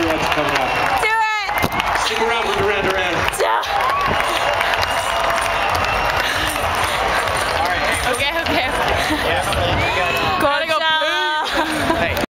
coming up. Do it! Stick around for Duran Duran. Okay, okay. Yeah, go